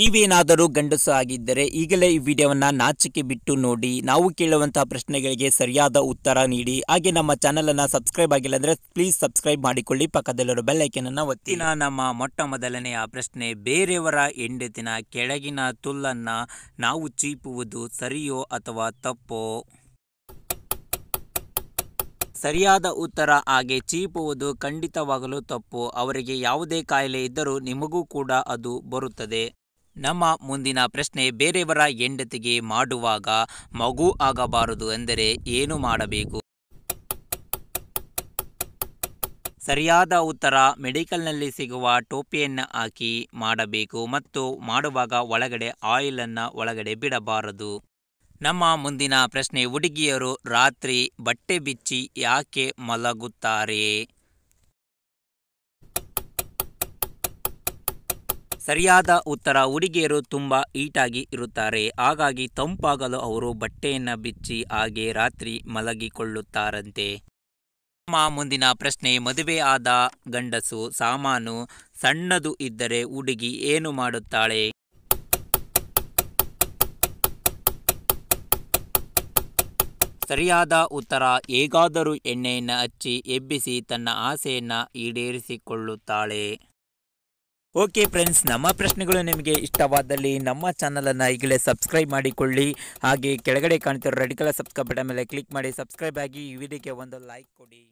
ನೀವೇನಾದರೂ ಗಂಡಸು ಆಗಿದ್ದರೆ ಈಗಲೇ ಈ ವಿಡಿಯೋವನ್ನು ನಾಚಿಕೆ ಬಿಟ್ಟು ನೋಡಿ, ನಾವು ಕೇಳುವಂತಹ ಪ್ರಶ್ನೆಗಳಿಗೆ ಸರಿಯಾದ ಉತ್ತರ ನೀಡಿ. ಹಾಗೆ ನಮ್ಮ ಚಾನಲನ್ನು ಸಬ್ಸ್ಕ್ರೈಬ್ ಆಗಿಲ್ಲ ಅಂದರೆ ಪ್ಲೀಸ್ ಸಬ್ಸ್ಕ್ರೈಬ್ ಮಾಡಿಕೊಳ್ಳಿ. ಪಕ್ಕದಲ್ಲಿರೋ ಬೆಲ್ಲೈಕನನ್ನು ಒತ್ತಿನ ನಮ್ಮ ಮೊಟ್ಟ ಮೊದಲನೆಯ ಪ್ರಶ್ನೆ, ಬೇರೆಯವರ ಹೆಂಡತಿನ ಕೆಳಗಿನ ತುಲ್ಲನ್ನು ನಾವು ಚೀಪುವುದು ಸರಿಯೋ ಅಥವಾ ತಪ್ಪೋ? ಸರಿಯಾದ ಉತ್ತರ, ಹಾಗೆ ಚೀಪುವುದು ಖಂಡಿತವಾಗಲು ತಪ್ಪು. ಅವರಿಗೆ ಯಾವುದೇ ಕಾಯಿಲೆ ಇದ್ದರೂ ನಿಮಗೂ ಕೂಡ ಅದು ಬರುತ್ತದೆ. ನಮ್ಮ ಮುಂದಿನ ಪ್ರಶ್ನೆ ಬೇರೆಯವರ ಹೆಂಡತಿಗೆ ಮಾಡುವಾಗ ಮಗು ಆಗಬಾರದು ಎಂದರೆ ಏನು ಮಾಡಬೇಕು? ಸರಿಯಾದ ಉತ್ತರ ಮೆಡಿಕಲ್ನಲ್ಲಿ ಸಿಗುವ ಟೋಪಿಯನ್ನು ಹಾಕಿ ಮಾಡಬೇಕು ಮತ್ತು ಮಾಡುವಾಗ ಒಳಗಡೆ ಆಯಿಲನ್ನು ಒಳಗಡೆ ಬಿಡಬಾರದು. ನಮ್ಮ ಮುಂದಿನ ಪ್ರಶ್ನೆ ಹುಡುಗಿಯರು ರಾತ್ರಿ ಬಟ್ಟೆ ಬಿಚ್ಚಿ ಯಾಕೆ ಮಲಗುತ್ತಾರೆ? ಸರಿಯಾದ ಉತ್ತರ ಹುಡುಗಿಯರು ತುಂಬ ಈಟಾಗಿ ಇರುತ್ತಾರೆ. ಹಾಗಾಗಿ ತಂಪಾಗಲು ಅವರು ಬಟ್ಟೆಯನ್ನು ಬಿಚ್ಚಿ ಹಾಗೆ ರಾತ್ರಿ ಮಲಗಿಕೊಳ್ಳುತ್ತಾರಂತೆ. ನಮ್ಮ ಮುಂದಿನ ಪ್ರಶ್ನೆ, ಮದುವೆ ಆದ ಗಂಡಸು ಸಾಮಾನು ಸಣ್ಣದು ಇದ್ದರೆ ಹುಡುಗಿ ಏನು ಮಾಡುತ್ತಾಳೆ? ಸರಿಯಾದ ಉತ್ತರ, ಹೇಗಾದರೂ ಎಣ್ಣೆಯನ್ನು ಹಚ್ಚಿ ಎಬ್ಬಿಸಿ ತನ್ನ ಆಸೆಯನ್ನು ಈಡೇರಿಸಿಕೊಳ್ಳುತ್ತಾಳೆ. ಓಕೆ ಫ್ರೆಂಡ್ಸ್, ನಮ್ಮ ಪ್ರಶ್ನೆಗಳು ನಿಮಗೆ ಇಷ್ಟವಾದಲ್ಲಿ ನಮ್ಮ ಚಾನಲನ್ನು ಈಗಲೇ ಸಬ್ಸ್ಕ್ರೈಬ್ ಮಾಡಿಕೊಳ್ಳಿ. ಹಾಗೆ ಕೆಳಗಡೆ ಕಾಣ್ತಿರೋ ರೆಡ್ ಕಲರ್ ಸಬ್ಸ್ಕ್ರೈಬ್ ಬಟನ್ ಮೇಲೆ ಕ್ಲಿಕ್ ಮಾಡಿ, ಸಬ್ಸ್ಕ್ರೈಬ್ ಆಗಿ ಈ ವಿಡಿಯೋಗೆ ಒಂದು ಲೈಕ್ ಕೊಡಿ.